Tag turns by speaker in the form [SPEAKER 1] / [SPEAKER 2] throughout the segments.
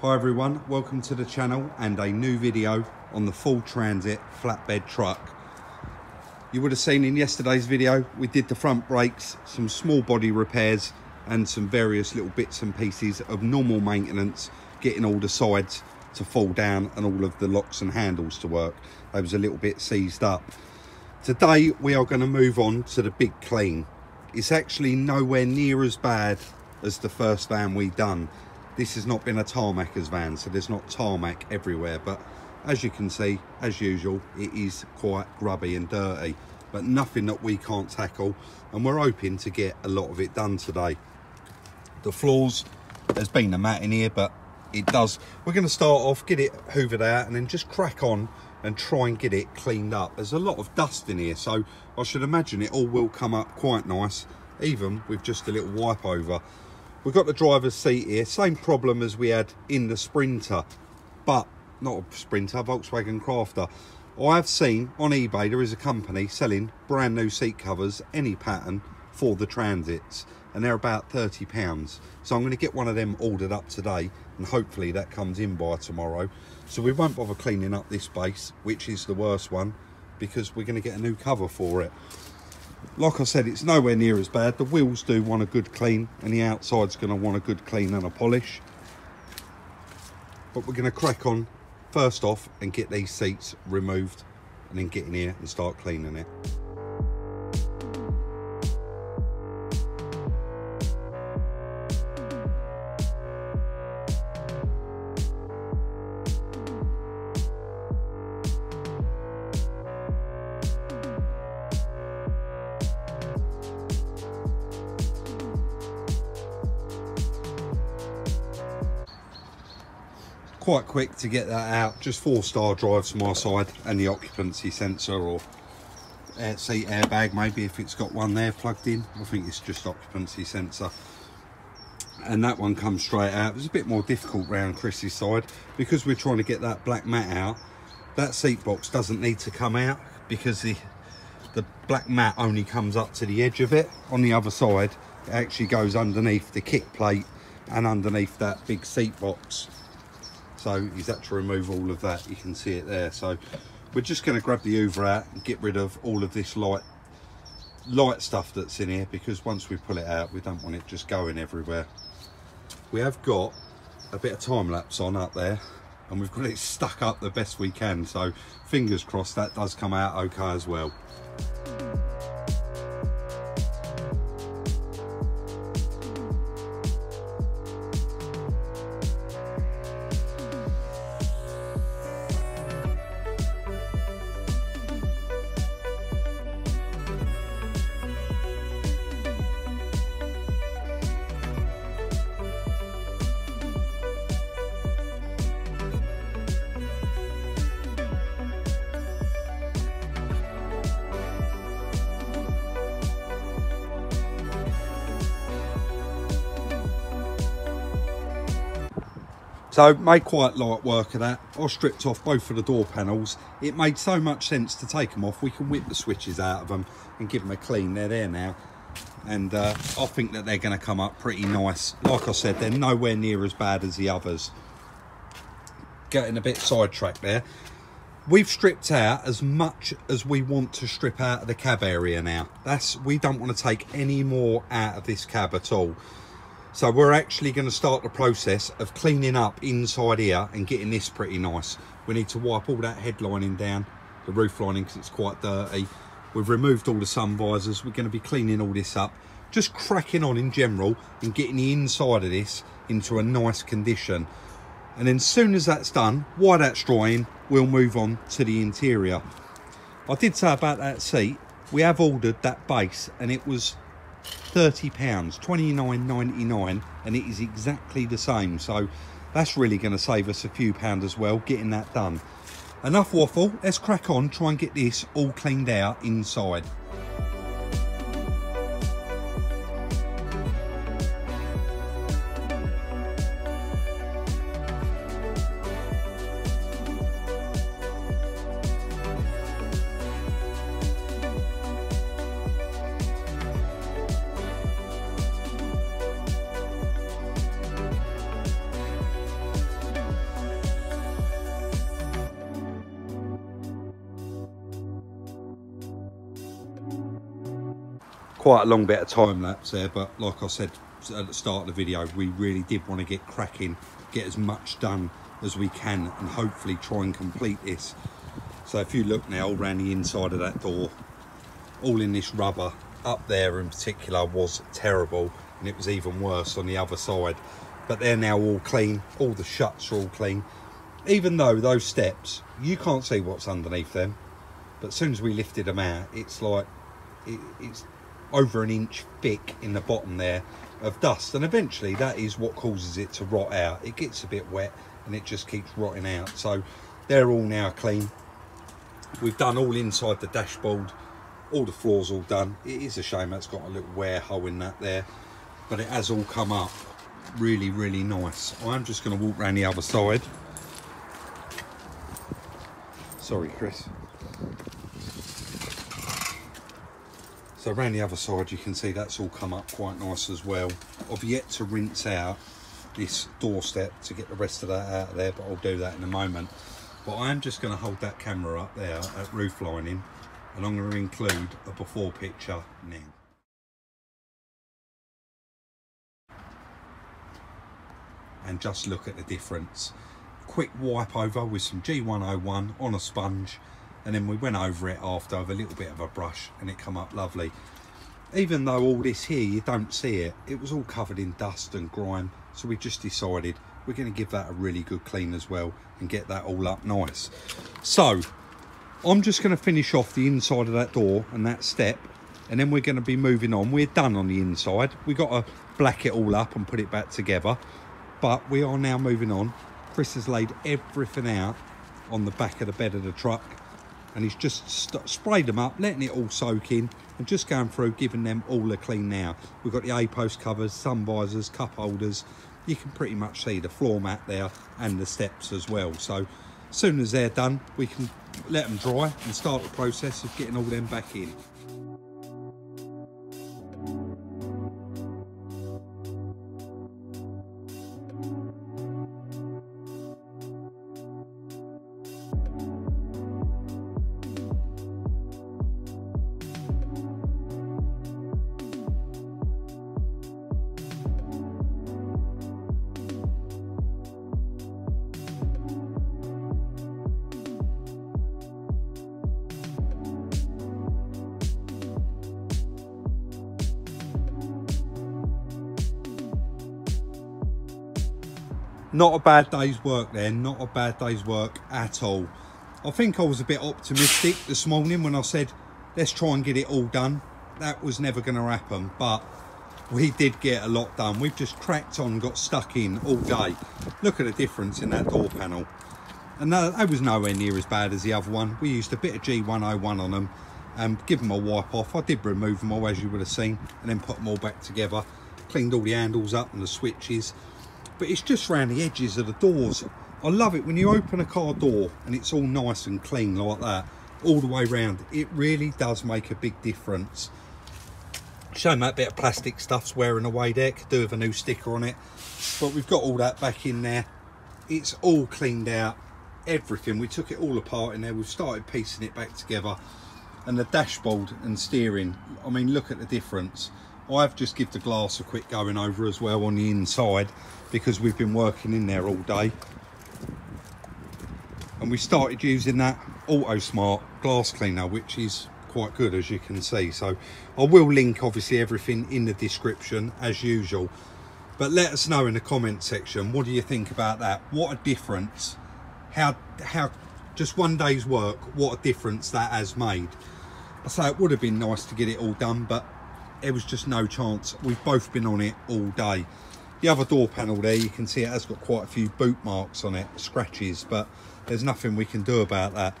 [SPEAKER 1] Hi everyone, welcome to the channel and a new video on the Ford Transit flatbed truck. You would have seen in yesterday's video, we did the front brakes, some small body repairs and some various little bits and pieces of normal maintenance, getting all the sides to fall down and all of the locks and handles to work. They was a little bit seized up. Today we are going to move on to the big clean. It's actually nowhere near as bad as the first van we done. This has not been a tarmackers van, so there's not tarmac everywhere, but as you can see, as usual, it is quite grubby and dirty, but nothing that we can't tackle, and we're hoping to get a lot of it done today. The floors, there's been a mat in here, but it does. We're going to start off, get it hoovered out, and then just crack on and try and get it cleaned up. There's a lot of dust in here, so I should imagine it all will come up quite nice, even with just a little wipe over. We've got the driver's seat here, same problem as we had in the Sprinter, but not a Sprinter, Volkswagen Crafter. I have seen on eBay there is a company selling brand new seat covers, any pattern, for the Transits, and they're about £30. So I'm going to get one of them ordered up today, and hopefully that comes in by tomorrow. So we won't bother cleaning up this base, which is the worst one, because we're going to get a new cover for it. Like I said, it's nowhere near as bad. The wheels do want a good clean, and the outside's going to want a good clean and a polish. But we're going to crack on first off and get these seats removed and then get in here and start cleaning it. Quite quick to get that out. Just four star drives from my side and the occupancy sensor or air seat airbag maybe if it's got one there plugged in. I think it's just occupancy sensor. And that one comes straight out. It's a bit more difficult round chris's side. Because we're trying to get that black mat out that seat box doesn't need to come out because the the black mat only comes up to the edge of it. On the other side it actually goes underneath the kick plate and underneath that big seat box so he's had to remove all of that. You can see it there. So we're just going to grab the hoover out and get rid of all of this light light stuff that's in here because once we pull it out we don't want it just going everywhere. We have got a bit of time lapse on up there and we've got it stuck up the best we can. So fingers crossed that does come out okay as well So made quite light work of that. I stripped off both of the door panels. It made so much sense to take them off. We can whip the switches out of them and give them a clean. They're there now. And uh, I think that they're going to come up pretty nice. Like I said, they're nowhere near as bad as the others. Getting a bit sidetracked there. We've stripped out as much as we want to strip out of the cab area now. That's We don't want to take any more out of this cab at all. So we're actually going to start the process of cleaning up inside here and getting this pretty nice. We need to wipe all that headlining down, the roof lining because it's quite dirty. We've removed all the sun visors. We're going to be cleaning all this up. Just cracking on in general and getting the inside of this into a nice condition. And then as soon as that's done, while that's drying, we'll move on to the interior. I did say about that seat, we have ordered that base and it was 30 pounds 29.99 and it is exactly the same. So that's really going to save us a few pounds as well getting that done. Enough waffle. Let's crack on try and get this all cleaned out inside quite a long bit of time lapse there, but like I said at the start of the video, we really did want to get cracking, get as much done as we can, and hopefully try and complete this. So if you look now around the inside of that door, all in this rubber, up there in particular was terrible, and it was even worse on the other side. But they're now all clean, all the shuts are all clean. Even though those steps, you can't see what's underneath them, but as soon as we lifted them out, it's like, it, it's over an inch thick in the bottom there of dust. And eventually that is what causes it to rot out. It gets a bit wet and it just keeps rotting out. So they're all now clean. We've done all inside the dashboard. All the floors all done. It is a shame that's got a little wear hole in that there but it has all come up really really nice. I'm just going to walk around the other side. Sorry chris So around the other side, you can see that's all come up quite nice as well. I've yet to rinse out this doorstep to get the rest of that out of there, but I'll do that in a moment. But I am just going to hold that camera up there at roof lining, and I'm going to include a before picture now. And just look at the difference. Quick wipe over with some G101 on a sponge and then we went over it after with a little bit of a brush and it come up lovely. Even though all this here you don't see it it was all covered in dust and grime so we just decided we're going to give that a really good clean as well and get that all up nice. So i'm just going to finish off the inside of that door and that step and then we're going to be moving on. We're done on the inside. We got to black it all up and put it back together but we are now moving on. Chris has laid everything out on the back of the bed of the truck and he's just sprayed them up letting it all soak in and just going through giving them all a clean now. We've got the a post covers sun visors cup holders. You can pretty much see the floor mat there and the steps as well. So as soon as they're done we can let them dry and start the process of getting all them back in not a bad day's work there not a bad day's work at all. I think i was a bit optimistic this morning when i said let's try and get it all done. That was never going to happen but we did get a lot done. We've just cracked on got stuck in all day. Look at the difference in that door panel. And that, was nowhere near as bad as the other one. We used a bit of g101 on them and give them a wipe off. I did remove them all as you would have seen and then put them all back together. Cleaned all the handles up and the switches but it's just around the edges of the doors. I love it when you open a car door and it's all nice and clean like that all the way around it really does make a big difference. Showing that bit of plastic stuff's wearing away there could do with a new sticker on it. But we've got all that back in there. It's all cleaned out everything. We took it all apart in there. We've started piecing it back together. And the dashboard and steering I mean look at the difference I've just give the glass a quick going over as well on the inside because we've been working in there all day. And we started using that Auto Smart glass cleaner, which is quite good as you can see. So I will link obviously everything in the description as usual. But let us know in the comment section, what do you think about that? What a difference, how, how just one day's work, what a difference that has made. I say it would have been nice to get it all done, but there was just no chance. We've both been on it all day. The other door panel there, you can see it has got quite a few boot marks on it, scratches, but there's nothing we can do about that.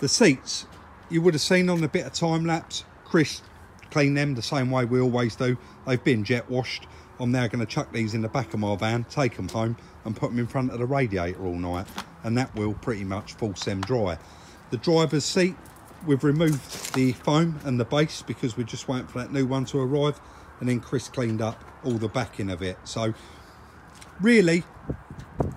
[SPEAKER 1] The seats, you would have seen on a bit of time lapse, Chris cleaned them the same way we always do. They've been jet washed. I'm now going to chuck these in the back of my van, take them home and put them in front of the radiator all night. And that will pretty much force them dry. The driver's seat, we've removed the foam and the base because we're just waiting for that new one to arrive and then Chris cleaned up all the backing of it so really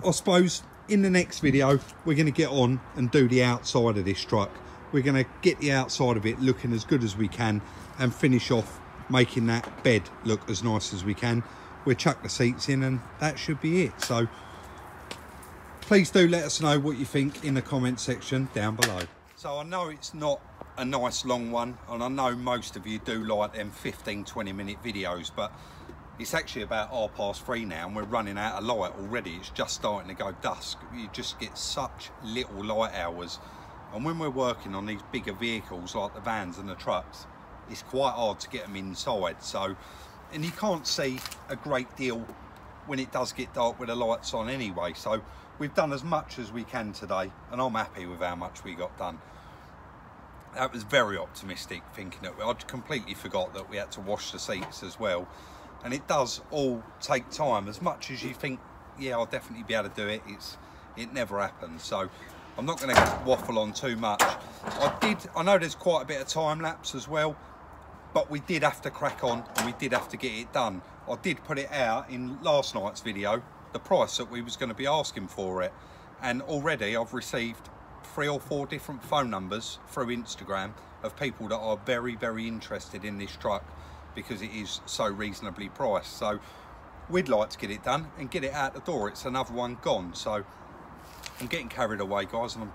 [SPEAKER 1] I suppose in the next video we're going to get on and do the outside of this truck we're going to get the outside of it looking as good as we can and finish off making that bed look as nice as we can. We'll chuck the seats in and that should be it. So please do let us know what you think in the comment section down below. So I know it's not a nice long one and I know most of you do like them 15 20 minute videos but it's actually about half past three now and we're running out of light already. It's just starting to go dusk. You just get such little light hours. And when we're working on these bigger vehicles like the vans and the trucks it's quite hard to get them inside. So and you can't see a great deal when it does get dark with the lights on anyway. So we've done as much as we can today and I'm happy with how much we got done. That was very optimistic thinking that I'd completely forgot that we had to wash the seats as well. And it does all take time. As much as you think yeah I'll definitely be able to do it it's it never happens. So I'm not going to waffle on too much. I did I know there's quite a bit of time lapse as well but we did have to crack on and we did have to get it done. I did put it out in last night's video the price that we was going to be asking for it and already I've received three or four different phone numbers through Instagram of people that are very very interested in this truck because it is so reasonably priced. So we'd like to get it done and get it out the door. It's another one gone. So I'm getting carried away, guys, and I'm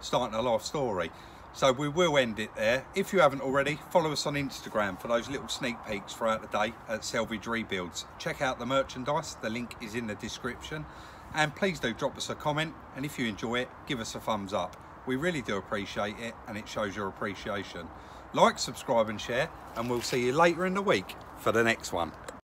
[SPEAKER 1] starting a life story. So we will end it there. If you haven't already, follow us on Instagram for those little sneak peeks throughout the day at Salvage Rebuilds. Check out the merchandise. The link is in the description. And please do drop us a comment. And if you enjoy it, give us a thumbs up. We really do appreciate it and it shows your appreciation. Like, subscribe and share and we'll see you later in the week for the next one.